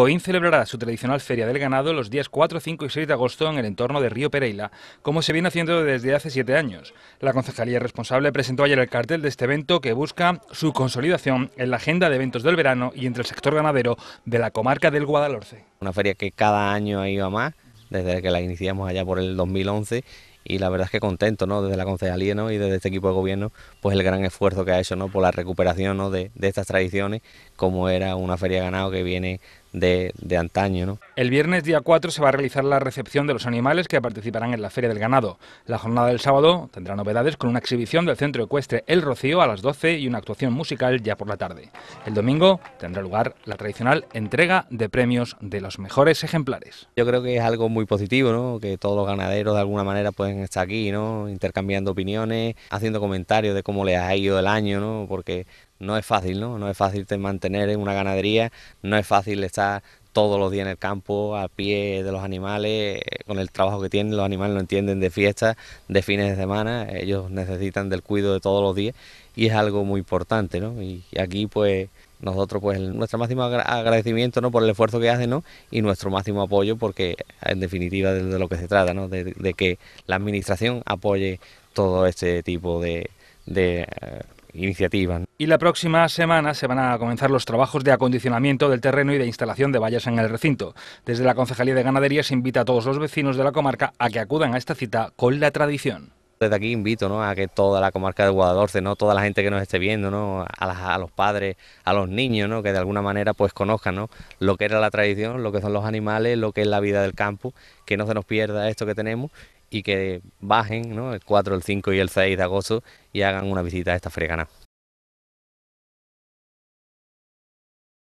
Coín celebrará su tradicional Feria del Ganado los días 4, 5 y 6 de agosto en el entorno de Río Pereira, como se viene haciendo desde hace siete años. La concejalía responsable presentó ayer el cartel de este evento que busca su consolidación en la agenda de eventos del verano y entre el sector ganadero de la comarca del Guadalhorce. Una feria que cada año ha ido a más, desde que la iniciamos allá por el 2011 y la verdad es que contento, ¿no? Desde la concejalía y desde este equipo de gobierno, pues el gran esfuerzo que ha hecho, ¿no? Por la recuperación, ¿no? de, de estas tradiciones, como era una feria ganado que viene de, de, antaño. ¿no? El viernes día 4 se va a realizar la recepción de los animales que participarán en la Feria del Ganado. La jornada del sábado tendrá novedades con una exhibición del Centro Ecuestre El Rocío a las 12 y una actuación musical ya por la tarde. El domingo tendrá lugar la tradicional entrega de premios de los mejores ejemplares. Yo creo que es algo muy positivo, ¿no? que todos los ganaderos de alguna manera pueden estar aquí, ¿no? intercambiando opiniones, haciendo comentarios de cómo les ha ido el año, ¿no? porque no es fácil, ¿no? No es fácil mantener en una ganadería, no es fácil estar todos los días en el campo, a pie de los animales, con el trabajo que tienen, los animales no entienden de fiestas, de fines de semana, ellos necesitan del cuidado de todos los días y es algo muy importante, ¿no? Y aquí pues nosotros pues nuestro máximo agradecimiento ¿no? por el esfuerzo que hacen ¿no? y nuestro máximo apoyo porque en definitiva de, lo que se trata, ¿no? de, de, que la administración apoye todo este tipo de, de uh, iniciativas. Y la próxima semana se van a comenzar los trabajos de acondicionamiento del terreno y de instalación de vallas en el recinto. Desde la Concejalía de Ganadería se invita a todos los vecinos de la comarca a que acudan a esta cita con la tradición. Desde aquí invito ¿no? a que toda la comarca de Guadalhorce, ¿no? toda la gente que nos esté viendo, ¿no? a, las, a, los padres, a los niños, ¿no? que de alguna manera pues conozcan ¿no? lo que era la tradición, lo que son los animales, lo que es la vida del campo, que no se nos pierda esto que tenemos y que bajen ¿no? el 4, el 5 y el 6 de agosto y hagan una visita a esta fregana.